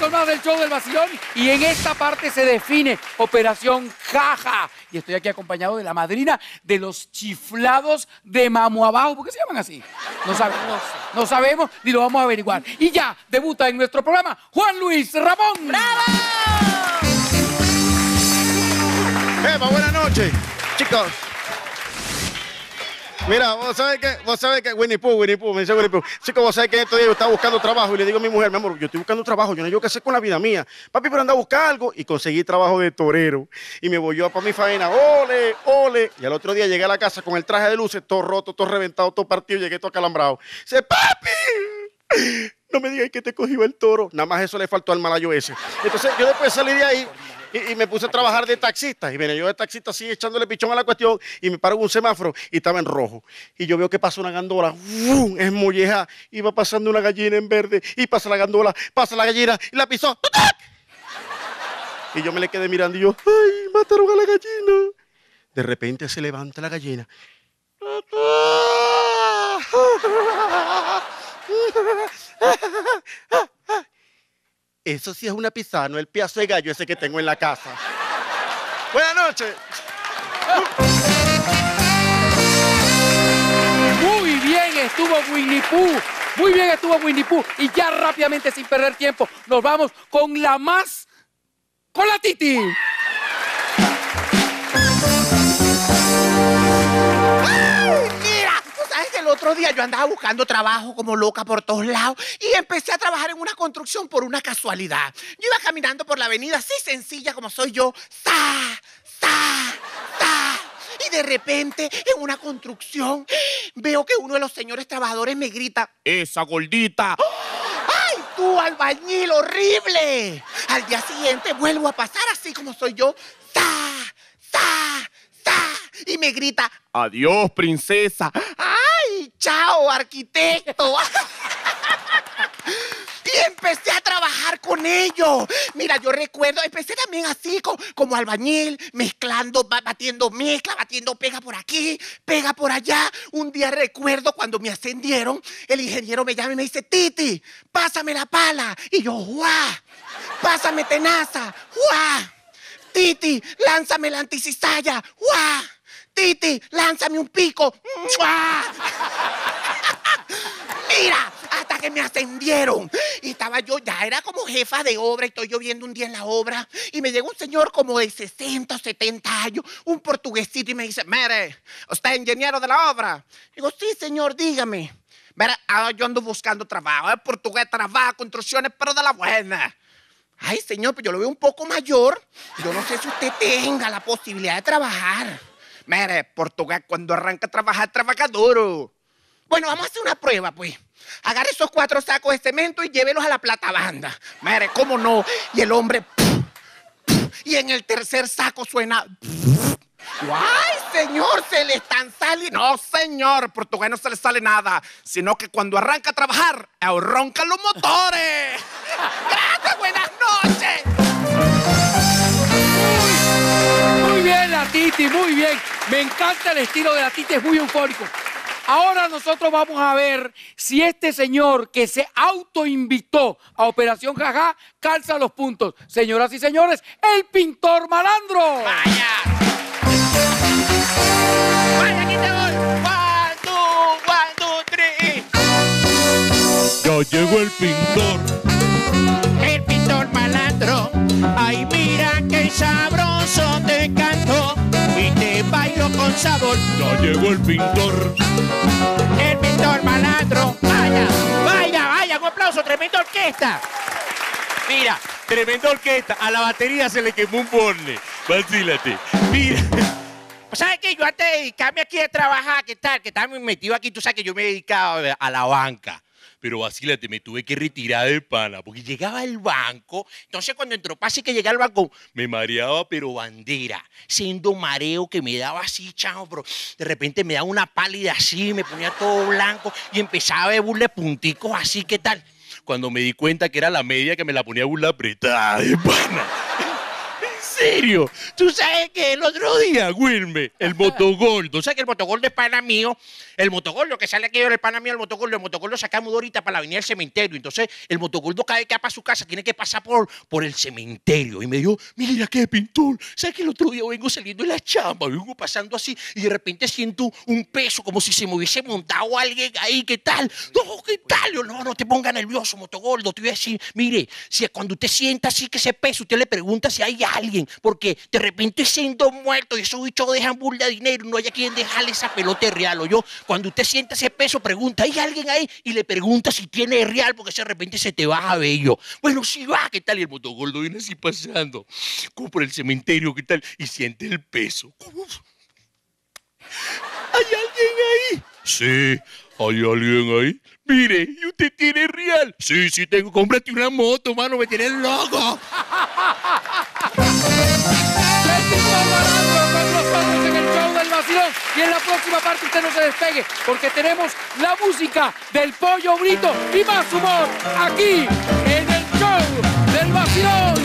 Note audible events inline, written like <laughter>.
Con más del show del vacilón y en esta parte se define Operación Jaja. Y estoy aquí acompañado de la madrina de los chiflados de Mamo Abajo. ¿Por qué se llaman así? No <laughs> sabemos. No, sabemos ni lo vamos a averiguar. Y ya debuta en nuestro programa Juan Luis Ramón. ¡Bravo! Eva, buenas noches. Chicos. Mira, vos sabés que, vos sabés que, Winnie Pooh, Winnie Pooh, me dice Winnie Pooh. Chicos, vos sabés que estos días yo estaba buscando trabajo y le digo a mi mujer, mi amor, yo estoy buscando trabajo, yo no sé qué hacer con la vida mía. Papi, pero anda a buscar algo y conseguí trabajo de torero. Y me voy yo para mi faena, ole, ole. Y al otro día llegué a la casa con el traje de luces, todo roto, todo reventado, todo partido, llegué todo acalambrado. Dice, papi, no me digas que te cogió el toro. Nada más eso le faltó al malayo ese. Entonces yo después salí de ahí y, me puse a trabajar de taxista. Y venía yo de taxista así echándole pichón a la cuestión y me paro en un semáforo y estaba en rojo. Y yo veo que pasa una gandola, ¡fum! es molleja, va pasando una gallina en verde y pasa la gandola, pasa la gallina y la pisó. ¡Tutac! Y yo me le quedé mirando y yo, ¡ay, mataron a la gallina! De repente se levanta la gallina. Eso sí es una pisada, no el piazo de gallo ese que tengo en la casa. Buenas noches. Muy bien estuvo Winnie Pooh. Muy bien estuvo Winnie Pooh. Y ya rápidamente, sin perder tiempo, nos vamos con la más. con la Titi. Otro día yo andaba buscando trabajo como loca por todos lados y empecé a trabajar en una construcción por una casualidad. Yo iba caminando por la avenida así sencilla como soy yo. ¡Sa! ¡Sa! ¡Sa! Y de repente, en una construcción, veo que uno de los señores trabajadores me grita, ¡Esa gordita! ¡Ay, tú, albañil horrible! Al día siguiente vuelvo a pasar así como soy yo. ¡Sa! ¡Sa! ¡Sa! Y me grita, ¡Adiós, princesa! ¡Ay, chao, arquitecto! <laughs> Y empecé a trabajar con ellos. Mira, yo recuerdo, empecé también así, co- como albañil, mezclando, ba- batiendo mezcla, batiendo pega por aquí, pega por allá. Un día recuerdo cuando me ascendieron, el ingeniero me llama y me dice, Titi, pásame la pala. Y yo, ¡guau! Pásame tenaza, ¡guau! Titi, lánzame la anticizalla, ¡guau! Titi, lánzame un pico, ¡mua! Mira, hasta que me ascendieron. Y estaba yo, ya era como jefa de obra, y estoy yo viendo un día en la obra. Y me llegó un señor como de 60 o 70 años, un portuguesito, y me dice, mire, ¿usted es ingeniero de la obra? Digo, sí, señor, dígame. Mira, ahora yo ando buscando trabajo, es portugués, trabajo, construcciones, pero de la buena. Ay, señor, pues yo lo veo un poco mayor. Yo no sé si usted tenga la posibilidad de trabajar. Mire, portugués, cuando arranca a trabajar, trabaja duro. Bueno, vamos a hacer una prueba, pues. Agarre esos cuatro sacos de cemento y llévelos a la plata banda. Mire, cómo no. Y el hombre. Y en el tercer saco suena. ¡Ay, señor! Se le están saliendo. No, señor, portugués no se le sale nada. Sino que cuando arranca a trabajar, roncan los motores. ¡Gracias! ¡Buenas noches! Muy bien la Titi, muy bien. Me encanta el estilo de la Titi, es muy eufórico. Ahora nosotros vamos a ver si este señor que se autoinvitó a Operación Jaja calza los puntos. Señoras y señores, el pintor malandro. ¡Vaya! ¡Vaya, aquí te voy! ¡One, two, one, two, three! Ya llegó el pintor. El pintor malandro. Ay, mira qué sabroso sabor. Ya llegó el pintor. El pintor malandro. Vaya, vaya, vaya. Un aplauso, tremenda orquesta. Mira, tremenda orquesta. A la batería se le quemó un borne. Vacílate. Mira. ¿Sabes qué? Yo antes de dedicarme aquí a trabajar, ¿qué tal? Que estaba metido aquí, tú sabes que yo me he dedicado a la banca. Pero vacílate, me tuve que retirar del pana, porque llegaba al banco, Entonces cuando entró pase que llegué al banco, me mareaba, pero bandera. siendo mareo que me daba así, chao, pero de repente me daba una pálida así, me ponía todo blanco y empezaba a beberle punticos así, ¿qué tal? Cuando me di cuenta que era la media que me la ponía burla apretada <laughs> de pana. Serio. Tú sabes que el otro día, Wilme, el motogoldo, ¿sabes que el motogoldo es pana mío? El motogoldo que sale aquí el pana mío, el motogoldo, el motogoldo sacamos ahorita para la avenida del cementerio. Entonces, el motogoldo cada vez que va para su casa tiene que pasar por, por el cementerio. Y me dijo, mira qué pintor. ¿Sabes que el otro día vengo saliendo de la chamba, vengo pasando así y de repente siento un peso como si se me hubiese montado alguien ahí? ¿Qué tal? No, ¿qué tal? Yo, no, no te ponga nervioso, motogoldo. Te voy a decir, mire, si cuando usted sienta así que ese peso, usted le pregunta si hay alguien, porque de repente siendo muerto y esos bichos dejan burla de dinero, no haya quien dejarle esa pelota real. O yo, cuando usted sienta ese peso, pregunta, ¿hay alguien ahí? Y le pregunta si tiene real, porque si de repente se te baja bello. Bueno, sí va, ¿qué tal? Y el motogoldo viene así pasando, como por el cementerio, ¿qué tal? Y siente el peso. ¿Hay alguien ahí? Sí, hay alguien ahí. Mire, ¿y usted tiene real? Sí, sí tengo. Cómprate una moto, mano, me tiene loco. próxima parte usted no se despegue, porque tenemos la música del pollo brito y más humor aquí en el show del vacilón.